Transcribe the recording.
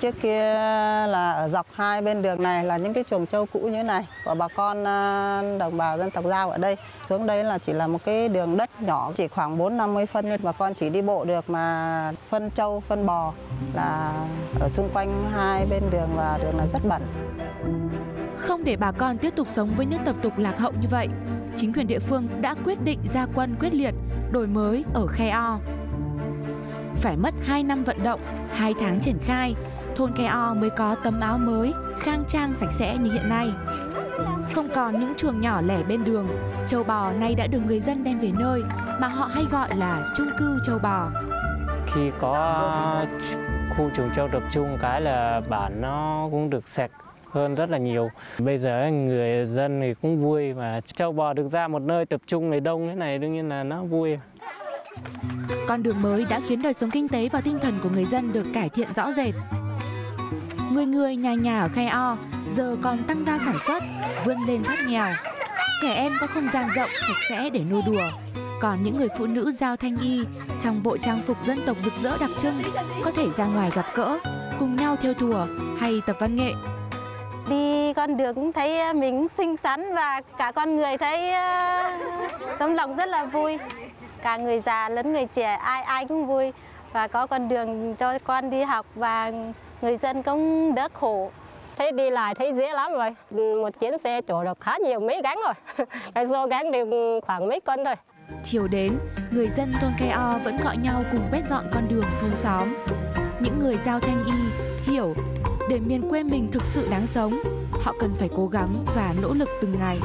Trước kia là ở dọc hai bên đường này là những cái chuồng trâu cũ như thế này của bà con à, đồng bào dân tộc Giao ở đây. Xuống đây là chỉ là một cái đường đất nhỏ chỉ khoảng 4-50 phân nên bà con chỉ đi bộ được mà phân trâu, phân bò là ở xung quanh hai bên đường và đường là rất bẩn. Không để bà con tiếp tục sống với những tập tục lạc hậu như vậy, chính quyền địa phương đã quyết định ra quân quyết liệt, đổi mới ở Khe O. Phải mất 2 năm vận động, 2 tháng triển khai, thôn Khe O mới có tấm áo mới, khang trang sạch sẽ như hiện nay. Không còn những chuồng nhỏ lẻ bên đường, châu bò nay đã được người dân đem về nơi mà họ hay gọi là chung cư châu bò. khi có khu chuồng trâu tập trung cái là bản nó cũng được sạch hơn rất là nhiều. Bây giờ người dân thì cũng vui mà trâu bò được ra một nơi tập trung này đông thế này đương nhiên là nó vui. Con đường mới đã khiến đời sống kinh tế và tinh thần của người dân được cải thiện rõ rệt. Người người nhà nhà ở Khe O giờ còn tăng gia sản xuất, vươn lên thoát nghèo. Trẻ em có không gian rộng, sạch sẽ để nô đùa. Còn những người phụ nữ giao thanh y trong bộ trang phục dân tộc rực rỡ đặc trưng có thể ra ngoài gặp gỡ, cùng nhau theo thùa hay tập văn nghệ. đi con đường cũng thấy ờ, mình xinh xắn và cả con người thấy ờ, tấm lòng rất là vui cả người già lẫn người trẻ ai ai cũng vui và có con đường cho con đi học và người dân cũng đỡ khổ thấy đi lại thấy dễ lắm rồi một chuyến xe chở được khá nhiều mấy gánh rồi cái do gánh được khoảng mấy cân rồi Chiều đến, người dân thôn cây O vẫn gọi nhau cùng quét dọn con đường thôn xóm. Những người giao thanh y hiểu để miền quê mình thực sự đáng sống, họ cần phải cố gắng và nỗ lực từng ngày.